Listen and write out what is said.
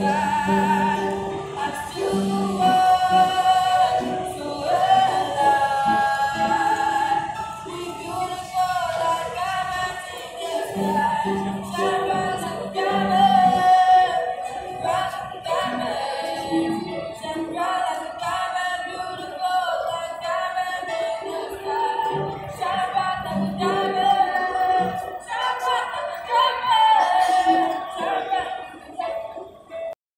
fly.